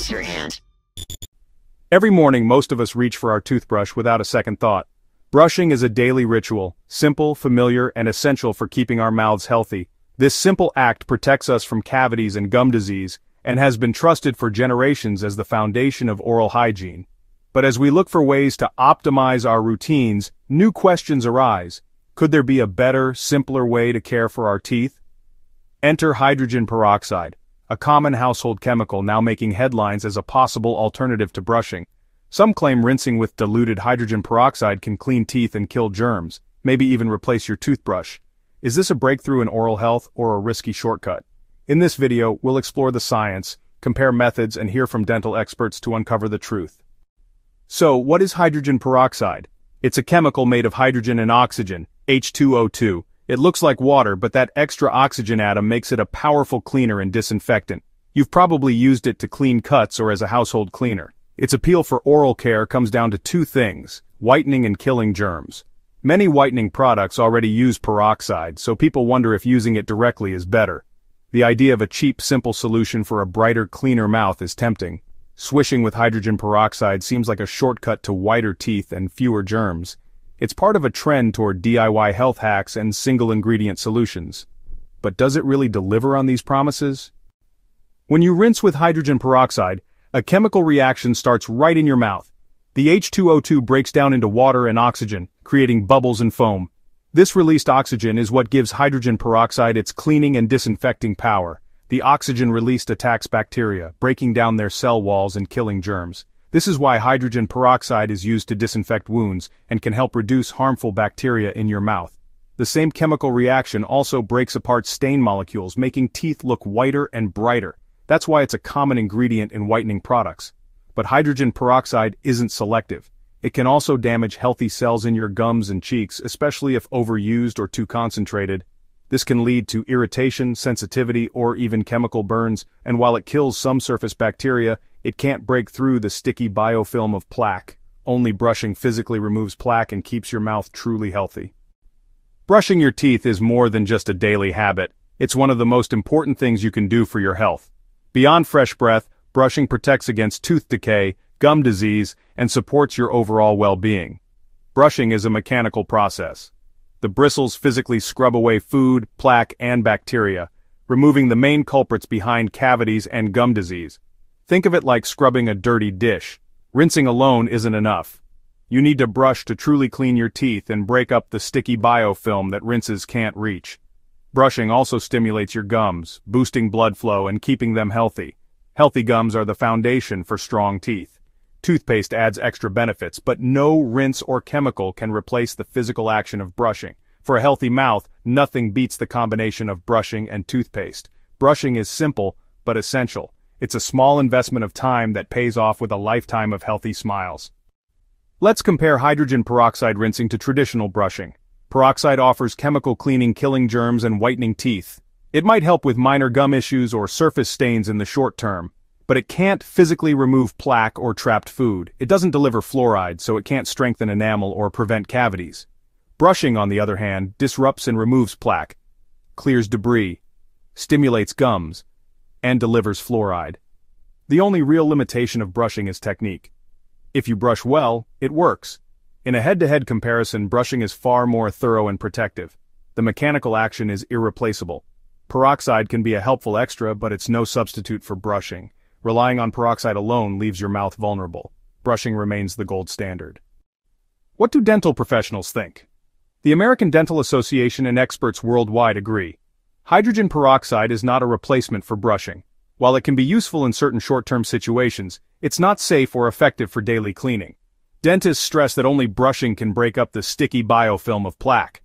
Answer Ant. Every morning most of us reach for our toothbrush without a second thought. Brushing is a daily ritual, simple, familiar, and essential for keeping our mouths healthy. This simple act protects us from cavities and gum disease, and has been trusted for generations as the foundation of oral hygiene. But as we look for ways to optimize our routines, new questions arise. Could there be a better, simpler way to care for our teeth? Enter hydrogen peroxide, a common household chemical now making headlines as a possible alternative to brushing. Some claim rinsing with diluted hydrogen peroxide can clean teeth and kill germs, maybe even replace your toothbrush. Is this a breakthrough in oral health or a risky shortcut? In this video, we'll explore the science, compare methods and hear from dental experts to uncover the truth. So, what is hydrogen peroxide? It's a chemical made of hydrogen and oxygen, H2O2. It looks like water, but that extra oxygen atom makes it a powerful cleaner and disinfectant. You've probably used it to clean cuts or as a household cleaner. Its appeal for oral care comes down to two things, whitening and killing germs. Many whitening products already use peroxide, so people wonder if using it directly is better. The idea of a cheap, simple solution for a brighter, cleaner mouth is tempting. Swishing with hydrogen peroxide seems like a shortcut to whiter teeth and fewer germs. It's part of a trend toward DIY health hacks and single-ingredient solutions. But does it really deliver on these promises? When you rinse with hydrogen peroxide, a chemical reaction starts right in your mouth. The H2O2 breaks down into water and oxygen, creating bubbles and foam. This released oxygen is what gives hydrogen peroxide its cleaning and disinfecting power. The oxygen released attacks bacteria, breaking down their cell walls and killing germs. This is why hydrogen peroxide is used to disinfect wounds and can help reduce harmful bacteria in your mouth. The same chemical reaction also breaks apart stain molecules, making teeth look whiter and brighter. That's why it's a common ingredient in whitening products. But hydrogen peroxide isn't selective. It can also damage healthy cells in your gums and cheeks, especially if overused or too concentrated. This can lead to irritation, sensitivity, or even chemical burns, and while it kills some surface bacteria, it can't break through the sticky biofilm of plaque. Only brushing physically removes plaque and keeps your mouth truly healthy. Brushing your teeth is more than just a daily habit. It's one of the most important things you can do for your health. Beyond fresh breath, brushing protects against tooth decay, gum disease, and supports your overall well-being. Brushing is a mechanical process. The bristles physically scrub away food, plaque, and bacteria, removing the main culprits behind cavities and gum disease. Think of it like scrubbing a dirty dish. Rinsing alone isn't enough. You need to brush to truly clean your teeth and break up the sticky biofilm that rinses can't reach. Brushing also stimulates your gums, boosting blood flow and keeping them healthy. Healthy gums are the foundation for strong teeth. Toothpaste adds extra benefits, but no rinse or chemical can replace the physical action of brushing. For a healthy mouth, nothing beats the combination of brushing and toothpaste. Brushing is simple, but essential. It's a small investment of time that pays off with a lifetime of healthy smiles. Let's compare hydrogen peroxide rinsing to traditional brushing. Peroxide offers chemical cleaning killing germs and whitening teeth. It might help with minor gum issues or surface stains in the short term, but it can't physically remove plaque or trapped food. It doesn't deliver fluoride, so it can't strengthen enamel or prevent cavities. Brushing, on the other hand, disrupts and removes plaque, clears debris, stimulates gums, and delivers fluoride. The only real limitation of brushing is technique. If you brush well, it works. In a head-to-head -head comparison, brushing is far more thorough and protective. The mechanical action is irreplaceable. Peroxide can be a helpful extra, but it's no substitute for brushing. Relying on peroxide alone leaves your mouth vulnerable. Brushing remains the gold standard. What do dental professionals think? The American Dental Association and experts worldwide agree. Hydrogen peroxide is not a replacement for brushing. While it can be useful in certain short-term situations, it's not safe or effective for daily cleaning. Dentists stress that only brushing can break up the sticky biofilm of plaque.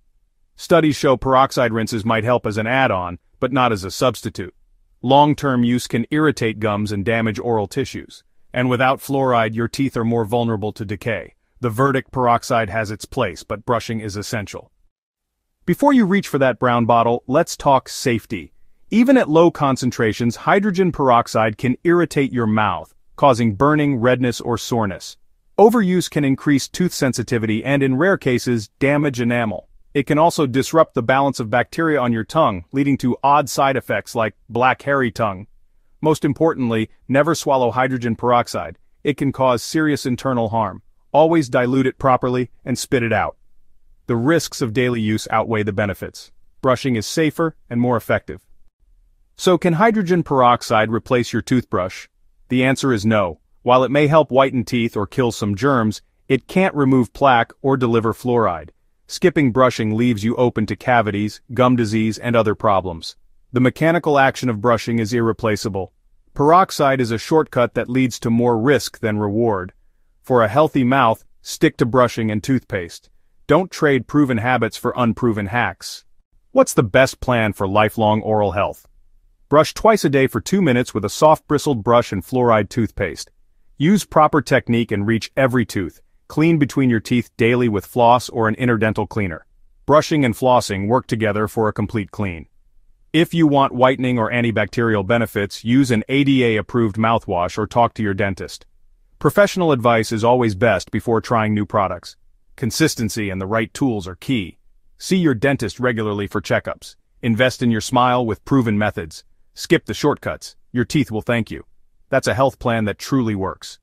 Studies show peroxide rinses might help as an add-on, but not as a substitute. Long-term use can irritate gums and damage oral tissues. And without fluoride, your teeth are more vulnerable to decay. The verdict peroxide has its place, but brushing is essential. Before you reach for that brown bottle, let's talk safety. Even at low concentrations, hydrogen peroxide can irritate your mouth, causing burning, redness, or soreness. Overuse can increase tooth sensitivity and in rare cases, damage enamel. It can also disrupt the balance of bacteria on your tongue, leading to odd side effects like black hairy tongue. Most importantly, never swallow hydrogen peroxide. It can cause serious internal harm. Always dilute it properly and spit it out. The risks of daily use outweigh the benefits. Brushing is safer and more effective. So can hydrogen peroxide replace your toothbrush? The answer is no. While it may help whiten teeth or kill some germs, it can't remove plaque or deliver fluoride. Skipping brushing leaves you open to cavities, gum disease, and other problems. The mechanical action of brushing is irreplaceable. Peroxide is a shortcut that leads to more risk than reward. For a healthy mouth, stick to brushing and toothpaste. Don't trade proven habits for unproven hacks. What's the best plan for lifelong oral health? Brush twice a day for two minutes with a soft bristled brush and fluoride toothpaste. Use proper technique and reach every tooth. Clean between your teeth daily with floss or an interdental cleaner. Brushing and flossing work together for a complete clean. If you want whitening or antibacterial benefits, use an ADA-approved mouthwash or talk to your dentist. Professional advice is always best before trying new products. Consistency and the right tools are key. See your dentist regularly for checkups. Invest in your smile with proven methods. Skip the shortcuts. Your teeth will thank you. That's a health plan that truly works.